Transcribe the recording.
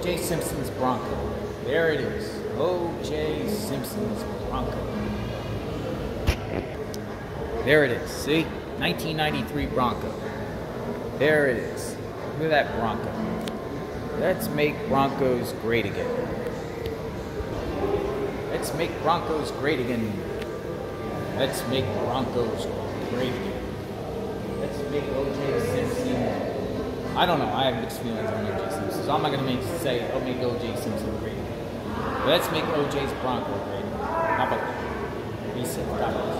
O.J. Simpson's Bronco. There it is. O.J. Simpson's Bronco. There it is. See? 1993 Bronco. There it is. Look at that Bronco. Let's make Broncos great again. Let's make Broncos great again. Let's make Broncos great again. Let's make. I don't know. I have mixed feelings on O.J. Simpson. So I'm not going to make say, I'll make O.J. Simpson great. Let's make O.J.'s Bronco great. How about that? Bless.